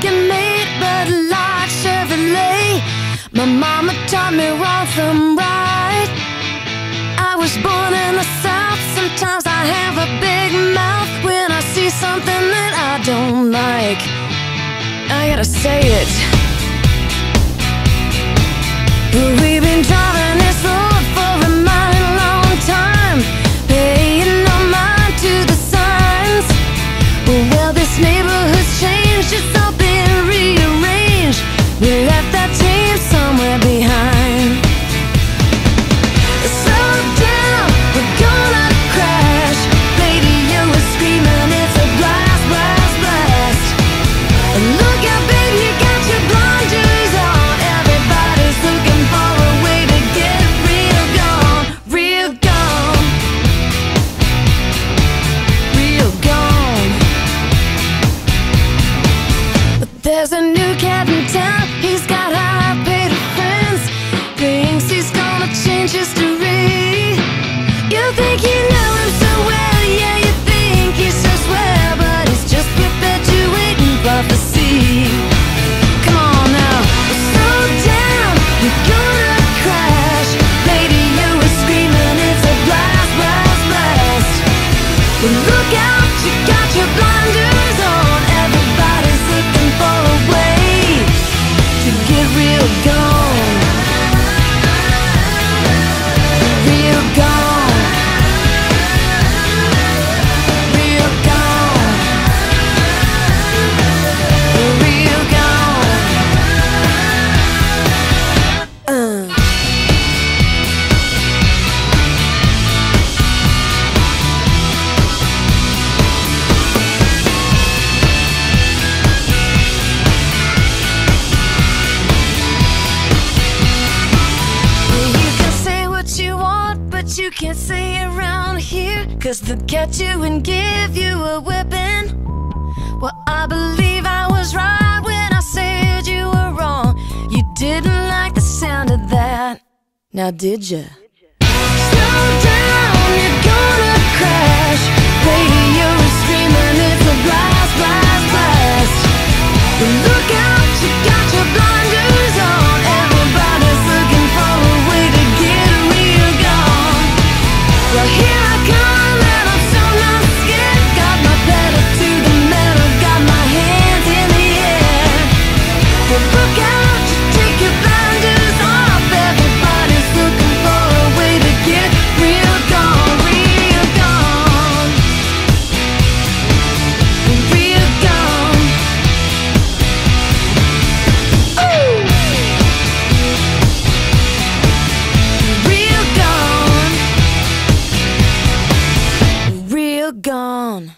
American made, but like Chevrolet. My mama taught me wrong from right. I was born in the South. Sometimes I have a big mouth when I see something that I don't like. I gotta say it. There's a new cat in town. He's got high paid friends. Thinks he's gonna change history. You think you know him so well, yeah, you think he's so swell, but he's just perpetuating prophecy. Come on now, slow down, you're gonna crash. Radio is screaming, it's a blast, blast, blast. Well, look out, you got your blinders you can't it around here. Cause they'll get you and give you a whipping. Well, I believe I was right when I said you were wrong. You didn't like the sound of that. Now, did ya? Slow down, you're gonna crash. Radio is gone.